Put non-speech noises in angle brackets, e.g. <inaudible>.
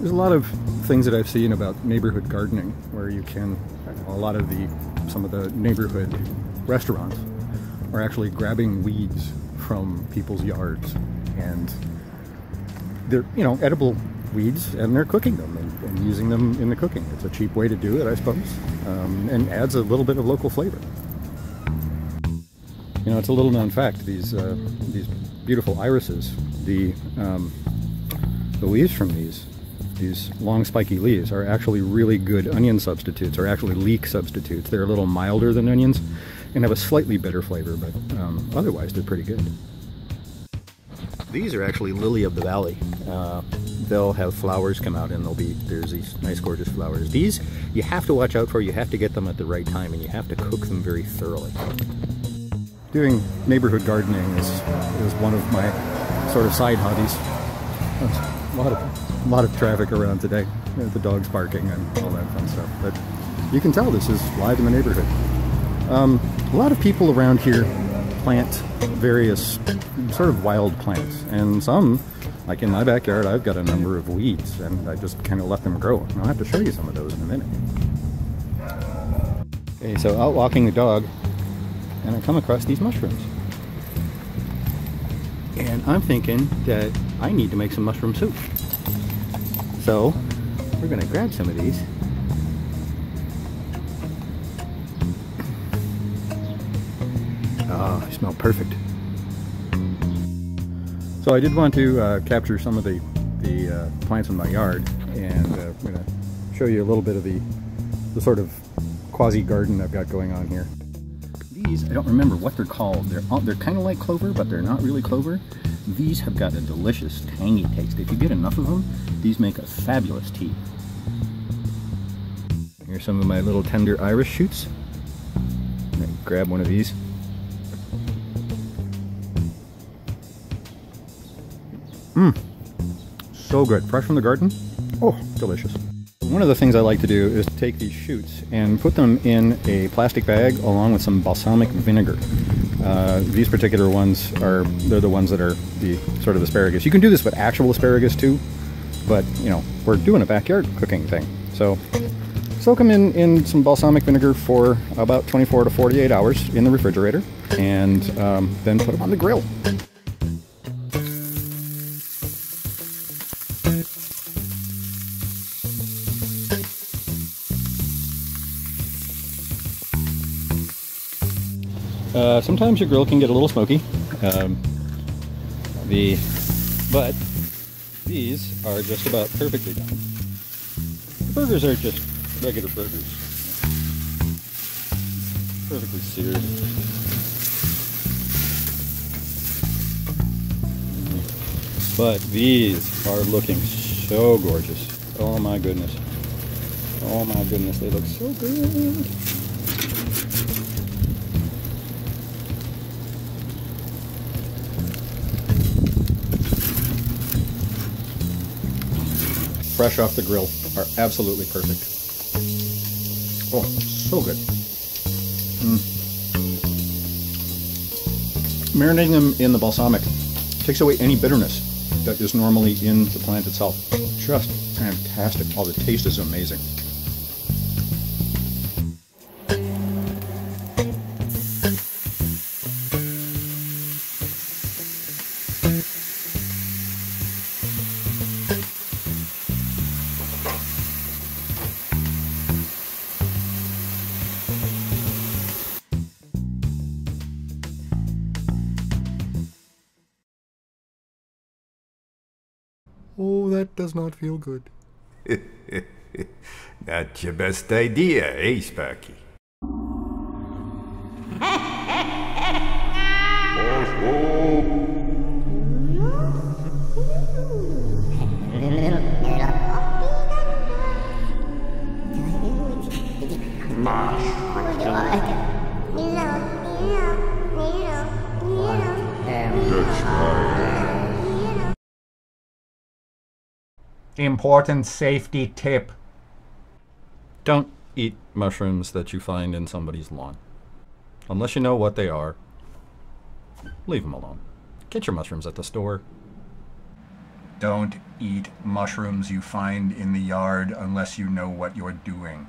There's a lot of things that I've seen about neighborhood gardening where you can, a lot of the, some of the neighborhood restaurants are actually grabbing weeds from people's yards and they're, you know, edible weeds and they're cooking them and, and using them in the cooking. It's a cheap way to do it, I suppose, um, and adds a little bit of local flavor. You know, it's a little known fact, these, uh, these beautiful irises, the, um, the leaves from these these long spiky leaves are actually really good onion substitutes, or actually leek substitutes. They're a little milder than onions and have a slightly bitter flavor, but um, otherwise they're pretty good. These are actually lily of the valley. Uh, they'll have flowers come out and they'll be, there's these nice gorgeous flowers. These you have to watch out for, you have to get them at the right time and you have to cook them very thoroughly. Doing neighborhood gardening is, is one of my sort of side hobbies. a lot of a lot of traffic around today. The dogs barking and all that fun stuff. But you can tell this is live in the neighborhood. Um, a lot of people around here plant various sort of wild plants. And some, like in my backyard, I've got a number of weeds and I just kind of let them grow. And I'll have to show you some of those in a minute. Okay, so out walking the dog and I come across these mushrooms. And I'm thinking that I need to make some mushroom soup. So we're gonna grab some of these. Oh, they smell perfect. So I did want to uh, capture some of the, the uh, plants in my yard and uh, I'm gonna show you a little bit of the, the sort of quasi-garden I've got going on here. These, I don't remember what they're called. They're, they're kind of like clover, but they're not really clover. These have got a delicious tangy taste. If you get enough of them, these make a fabulous tea. Here's some of my little tender iris shoots. grab one of these. Mmm, so good. Fresh from the garden. Oh, delicious. One of the things I like to do is take these shoots and put them in a plastic bag along with some balsamic vinegar. Uh, these particular ones are, they're the ones that are the sort of asparagus. You can do this with actual asparagus too, but you know, we're doing a backyard cooking thing. So soak them in, in some balsamic vinegar for about 24 to 48 hours in the refrigerator and um, then put them on the grill. Uh, sometimes your grill can get a little smoky. Um, the, but these are just about perfectly done. The burgers are just regular burgers. Perfectly seared. But these are looking so gorgeous. Oh my goodness. Oh my goodness, they look so good. Fresh off the grill are absolutely perfect. Oh, so good. Mm. Marinating them in the balsamic takes away any bitterness that is normally in the plant itself. Just fantastic. Oh, the taste is amazing. Oh, that does not feel good. <laughs> Not your best idea, eh, Sparky? <laughs> Important safety tip. Don't eat mushrooms that you find in somebody's lawn. Unless you know what they are, leave them alone. Get your mushrooms at the store. Don't eat mushrooms you find in the yard unless you know what you're doing.